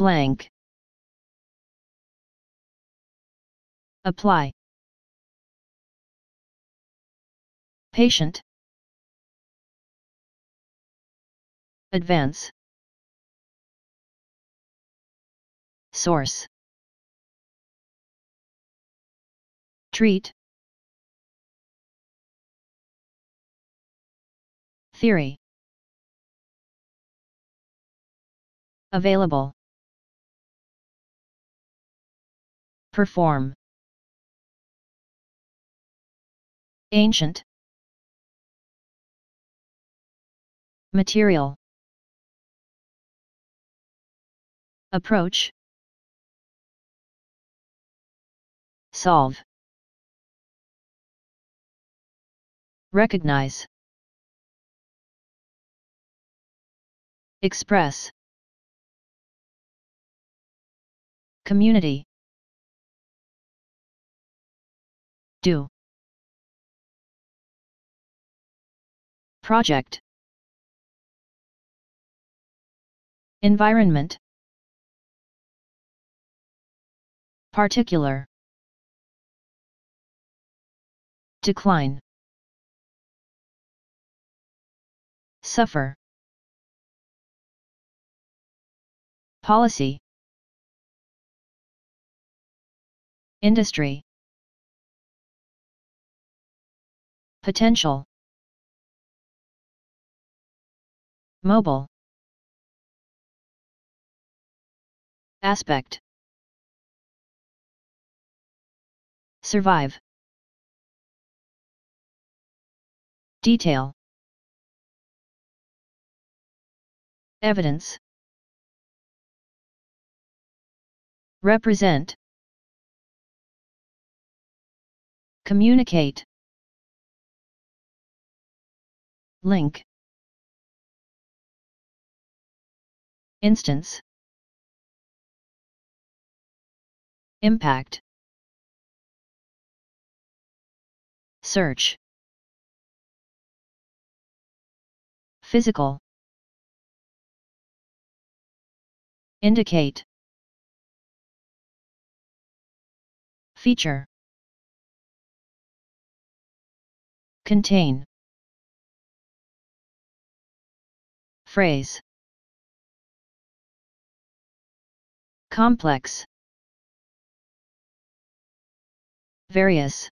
blank. Apply. Patient. Advance. Source. Treat. Theory. Available. Perform. Ancient. Material. Approach. Solve. Recognize. Express. Community. Do. Project. Environment. Particular. Decline. Suffer. Policy. Industry. Potential. Mobile. Aspect. Survive. Detail. Evidence. Represent. Communicate. Link. Instance. Impact. Search. Physical. Indicate. Feature. Contain. Phrase. Complex. Various.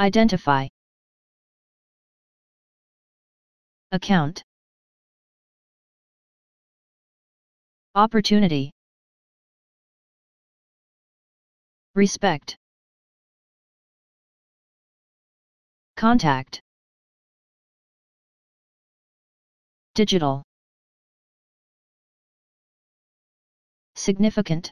Identify. Account. Opportunity. Respect. Contact. Digital. Significant.